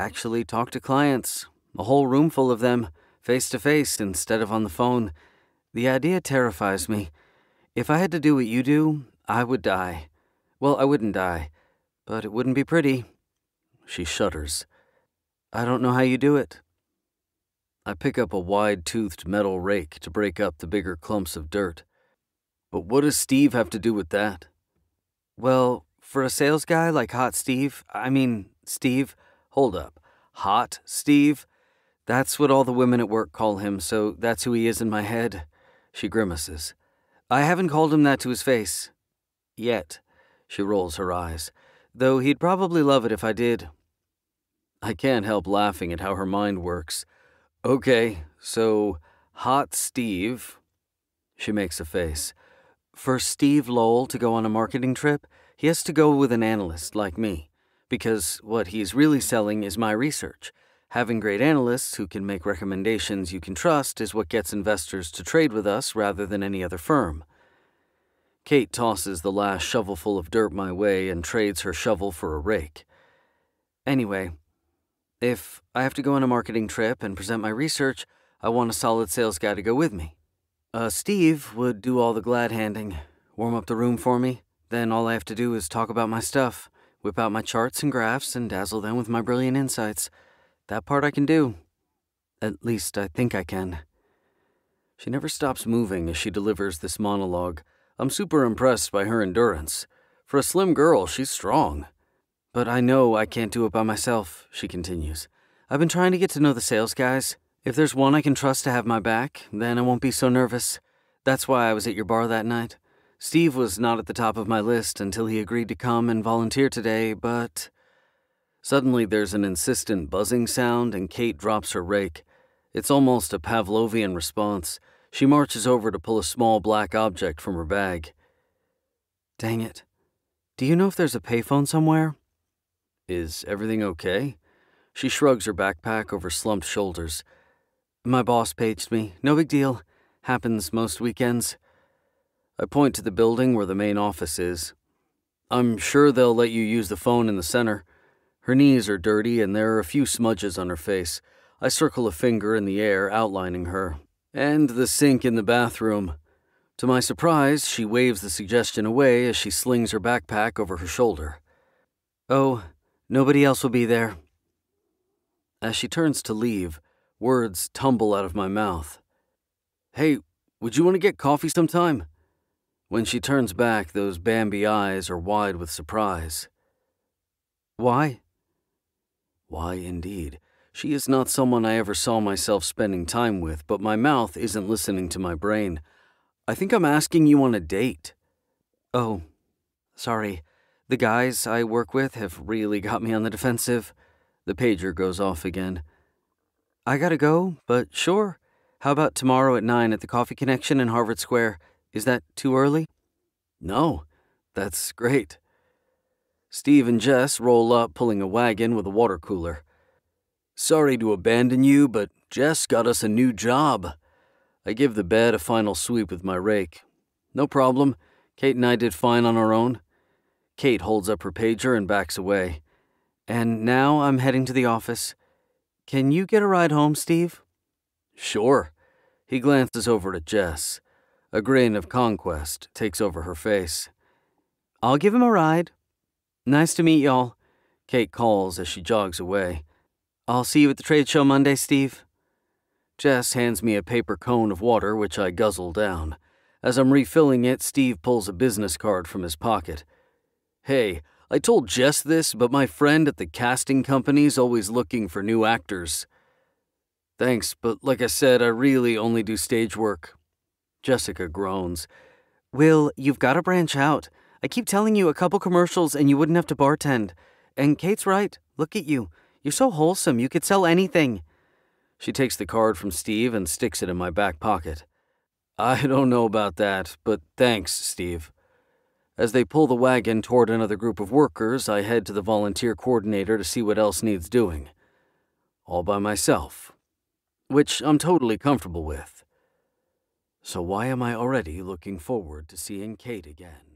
actually talk to clients, a whole room full of them, face to face instead of on the phone. The idea terrifies me. If I had to do what you do, I would die. Well, I wouldn't die, but it wouldn't be pretty. She shudders. I don't know how you do it. I pick up a wide toothed metal rake to break up the bigger clumps of dirt. But what does Steve have to do with that? Well, for a sales guy like Hot Steve, I mean, Steve, hold up. Hot Steve? That's what all the women at work call him, so that's who he is in my head. She grimaces. I haven't called him that to his face. Yet. She rolls her eyes. Though he'd probably love it if I did. I can't help laughing at how her mind works. Okay, so Hot Steve. She makes a face. For Steve Lowell to go on a marketing trip, he has to go with an analyst like me, because what he's really selling is my research. Having great analysts who can make recommendations you can trust is what gets investors to trade with us rather than any other firm. Kate tosses the last shovelful of dirt my way and trades her shovel for a rake. Anyway, if I have to go on a marketing trip and present my research, I want a solid sales guy to go with me. Uh, Steve would do all the glad handing, warm up the room for me. Then all I have to do is talk about my stuff, whip out my charts and graphs, and dazzle them with my brilliant insights. That part I can do. At least I think I can. She never stops moving as she delivers this monologue. I'm super impressed by her endurance. For a slim girl, she's strong. But I know I can't do it by myself, she continues. I've been trying to get to know the sales guys. If there's one I can trust to have my back, then I won't be so nervous. That's why I was at your bar that night. Steve was not at the top of my list until he agreed to come and volunteer today, but. Suddenly there's an insistent buzzing sound, and Kate drops her rake. It's almost a Pavlovian response. She marches over to pull a small black object from her bag. Dang it. Do you know if there's a payphone somewhere? Is everything okay? She shrugs her backpack over slumped shoulders. My boss paged me. No big deal. Happens most weekends. I point to the building where the main office is. I'm sure they'll let you use the phone in the center. Her knees are dirty and there are a few smudges on her face. I circle a finger in the air, outlining her. And the sink in the bathroom. To my surprise, she waves the suggestion away as she slings her backpack over her shoulder. Oh, Nobody else will be there. As she turns to leave, words tumble out of my mouth. Hey, would you want to get coffee sometime? When she turns back, those Bambi eyes are wide with surprise. Why? Why, indeed. She is not someone I ever saw myself spending time with, but my mouth isn't listening to my brain. I think I'm asking you on a date. Oh, sorry. The guys I work with have really got me on the defensive. The pager goes off again. I gotta go, but sure. How about tomorrow at 9 at the Coffee Connection in Harvard Square? Is that too early? No, that's great. Steve and Jess roll up, pulling a wagon with a water cooler. Sorry to abandon you, but Jess got us a new job. I give the bed a final sweep with my rake. No problem. Kate and I did fine on our own. Kate holds up her pager and backs away. And now I'm heading to the office. Can you get a ride home, Steve? Sure. He glances over at Jess. A grin of conquest takes over her face. I'll give him a ride. Nice to meet y'all, Kate calls as she jogs away. I'll see you at the trade show Monday, Steve. Jess hands me a paper cone of water, which I guzzle down. As I'm refilling it, Steve pulls a business card from his pocket. Hey, I told Jess this, but my friend at the casting company's always looking for new actors. Thanks, but like I said, I really only do stage work. Jessica groans. Will, you've got to branch out. I keep telling you a couple commercials and you wouldn't have to bartend. And Kate's right. Look at you. You're so wholesome, you could sell anything. She takes the card from Steve and sticks it in my back pocket. I don't know about that, but thanks, Steve. As they pull the wagon toward another group of workers, I head to the volunteer coordinator to see what else needs doing. All by myself. Which I'm totally comfortable with. So why am I already looking forward to seeing Kate again?